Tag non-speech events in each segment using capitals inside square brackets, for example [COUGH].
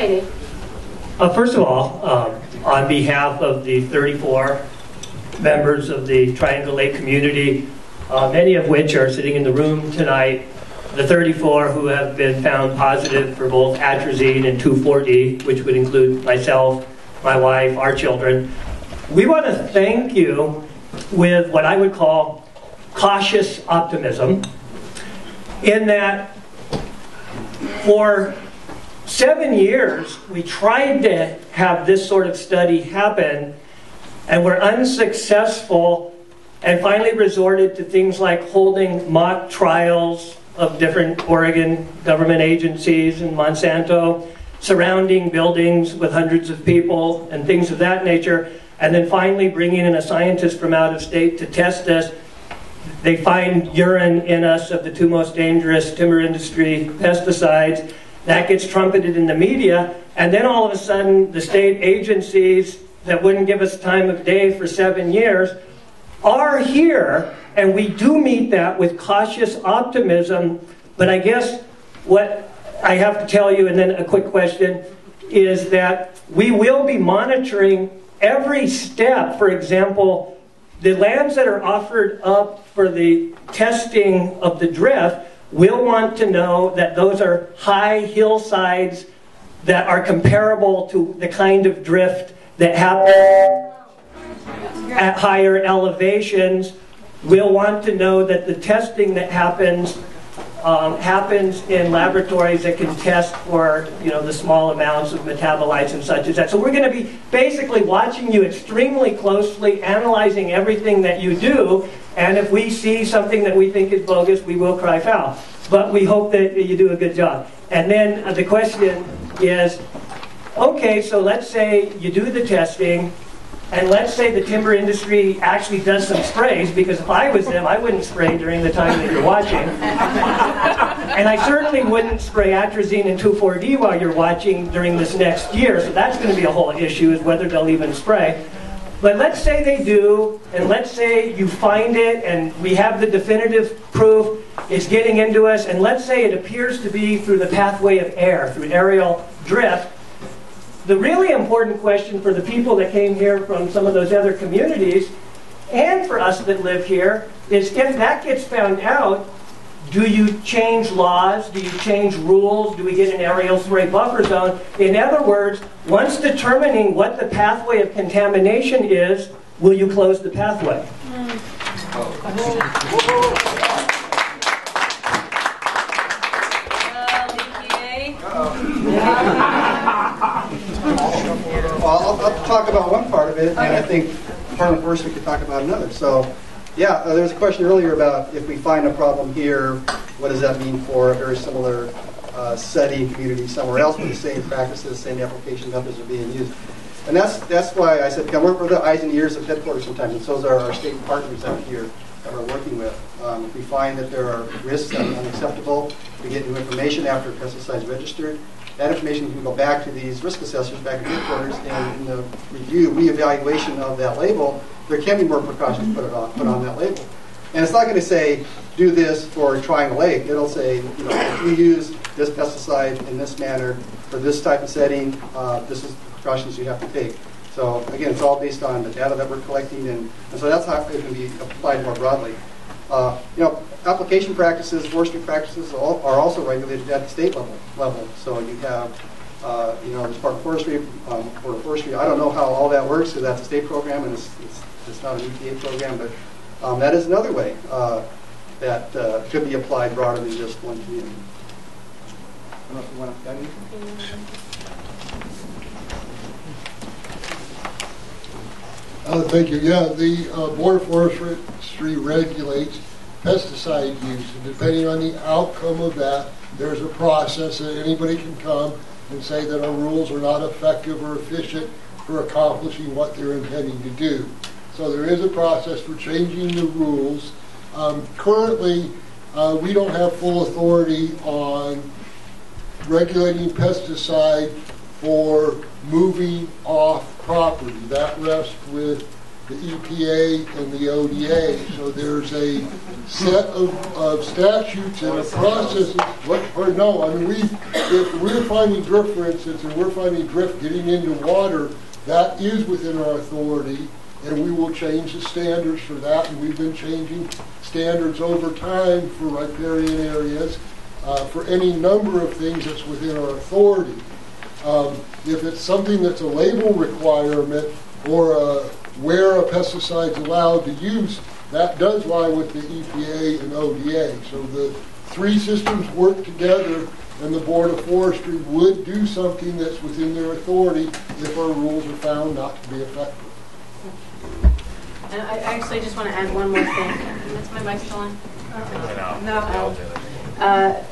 Uh, First of all, um, on behalf of the 34 members of the Triangle Lake community, uh, many of which are sitting in the room tonight, the 34 who have been found positive for both atrazine and 2,4-D, which would include myself, my wife, our children, we want to thank you with what I would call cautious optimism, in that for seven years, we tried to have this sort of study happen, and were unsuccessful, and finally resorted to things like holding mock trials of different Oregon government agencies and Monsanto, surrounding buildings with hundreds of people, and things of that nature, and then finally bringing in a scientist from out of state to test us. They find urine in us of the two most dangerous timber industry pesticides that gets trumpeted in the media, and then all of a sudden, the state agencies that wouldn't give us time of day for seven years are here, and we do meet that with cautious optimism. But I guess what I have to tell you, and then a quick question, is that we will be monitoring every step. For example, the lands that are offered up for the testing of the drift We'll want to know that those are high hillsides that are comparable to the kind of drift that happens at higher elevations. We'll want to know that the testing that happens um, happens in laboratories that can test for you know the small amounts of metabolites and such as that. So we're going to be basically watching you extremely closely, analyzing everything that you do, and if we see something that we think is bogus, we will cry foul. But we hope that you do a good job. And then uh, the question is, okay, so let's say you do the testing, and let's say the timber industry actually does some sprays, because if I was them, I wouldn't spray during the time that you're watching. [LAUGHS] and I certainly wouldn't spray atrazine and 2,4-D while you're watching during this next year, so that's going to be a whole issue, is whether they'll even spray. But let's say they do, and let's say you find it, and we have the definitive proof, it's getting into us, and let's say it appears to be through the pathway of air, through aerial drift. The really important question for the people that came here from some of those other communities, and for us that live here, is if that gets found out, do you change laws? Do you change rules? Do we get an aerial spray buffer zone? In other words, once determining what the pathway of contamination is, will you close the pathway? Well, I'll, I'll talk about one part of it, and I think Department of Forestry could talk about another. So yeah, uh, there was a question earlier about if we find a problem here, what does that mean for a very similar uh, setting, community somewhere else where the same practices, same application methods are being used. And that's that's why I said, we're, we're the eyes and ears of headquarters sometimes, and so are our state partners out here that we're working with. Um, if we find that there are risks that are unacceptable, we get new information after pesticides registered. That information can go back to these risk assessors back at headquarters, and in the review, reevaluation of that label, there can be more precautions put, on, put on that label. And it's not going to say, do this for Triangle Lake. It'll say, you know, if you use this pesticide in this manner for this type of setting, uh, this is the precautions you have to take. So again, it's all based on the data that we're collecting, and, and so that's how it can be applied more broadly. Uh, you know, application practices, forestry practices are also regulated at the state level. level. So you have, uh, you know, part of forestry, um, for forestry, I don't know how all that works because that's a state program and it's, it's it's not an EPA program, but um, that is another way uh, that uh, could be applied broader than just one community. Uh, thank you. Yeah, the uh, Board of Forestry regulates pesticide use, and depending on the outcome of that, there's a process that anybody can come and say that our rules are not effective or efficient for accomplishing what they're intending to do. So there is a process for changing the rules. Um, currently, uh, we don't have full authority on regulating pesticide for moving off property. That rests with the EPA and the ODA. So there's a set of, of statutes and a process. What, or no, I mean, we, if we're finding drift, for instance, and we're finding drift getting into water, that is within our authority, and we will change the standards for that, and we've been changing standards over time for riparian areas, uh, for any number of things that's within our authority. Um, If it's something that's a label requirement or uh, where a pesticide's allowed to use, that does lie with the EPA and ODA. So the three systems work together, and the Board of Forestry would do something that's within their authority if our rules are found not to be effective. And I actually just want to add one more thing. That's my mic still on? No. Uh,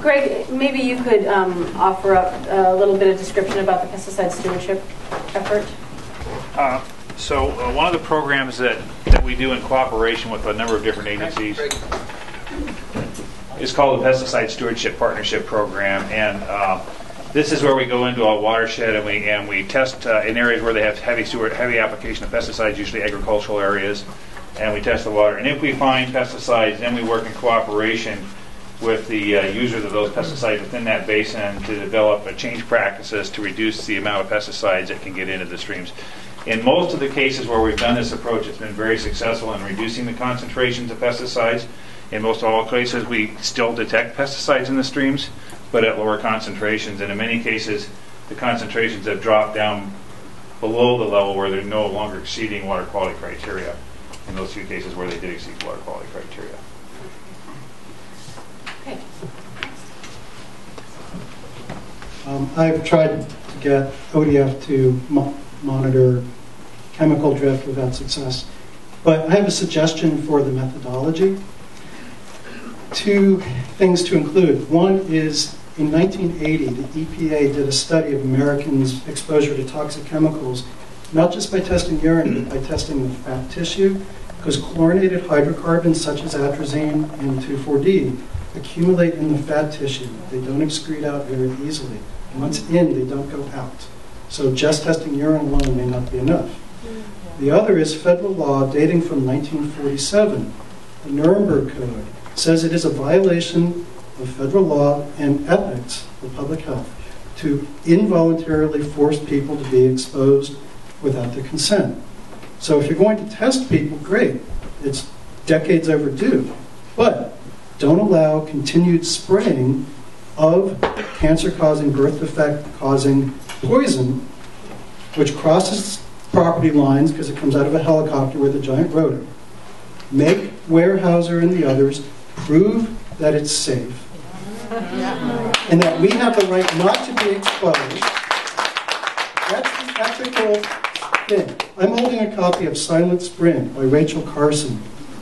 Greg, maybe you could um, offer up a little bit of description about the pesticide stewardship effort? Uh, So uh, one of the programs that, that we do in cooperation with a number of different agencies is called the Pesticide Stewardship Partnership Program, and uh, this is where we go into a watershed and we and we test uh, in areas where they have heavy steward, heavy application of pesticides, usually agricultural areas, and we test the water. And if we find pesticides, then we work in cooperation with the uh, users of those pesticides within that basin to develop uh, change practices to reduce the amount of pesticides that can get into the streams. In most of the cases where we've done this approach, it's been very successful in reducing the concentrations of pesticides. In most all cases, we still detect pesticides in the streams, but at lower concentrations. And in many cases, the concentrations have dropped down below the level where they're no longer exceeding water quality criteria. In those few cases where they did exceed water quality criteria. Okay. Um, I've tried to get ODF to mo- monitor chemical drift without success, but I have a suggestion for the methodology. Two things to include. One is in 1980, the EPA did a study of Americans' exposure to toxic chemicals, not just by testing urine, but by testing the fat tissue, because chlorinated hydrocarbons such as atrazine and 2,4-D accumulate in the fat tissue. They don't excrete out very easily. Once in, they don't go out. So just testing urine alone may not be enough. The other is federal law dating from 1947. The Nuremberg Code says it is a violation of federal law and ethics of public health to involuntarily force people to be exposed without their consent. So if you're going to test people, great. It's decades overdue. But don't allow continued spraying of cancer-causing, birth defect-causing poison, which crosses property lines because it comes out of a helicopter with a giant rotor. Make Weyerhaeuser and the others prove that it's safe and that we have the right not to be exposed. That's the ethical thing. I'm holding a copy of Silent Spring by Rachel Carson,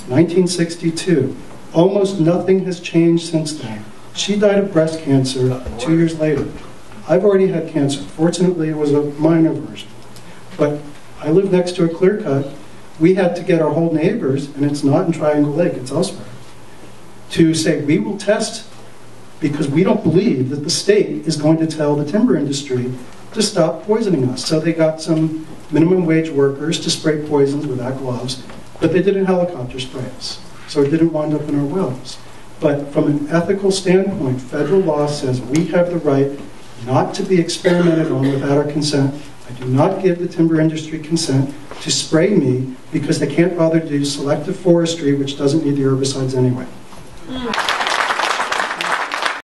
1962. Almost nothing has changed since then. She died of breast cancer two years later. I've already had cancer. Fortunately, it was a minor version. But I live next to a clear cut. We had to get our whole neighbors, and it's not in Triangle Lake, it's elsewhere, to say we will test because we don't believe that the state is going to tell the timber industry to stop poisoning us. So they got some minimum wage workers to spray poisons without gloves, but they didn't helicopter spray us. So it didn't wind up in our wells. But from an ethical standpoint, federal law says we have the right not to be experimented on without our consent. I do not give the timber industry consent to spray me because they can't bother to do selective forestry, which doesn't need the herbicides anyway. Hmm.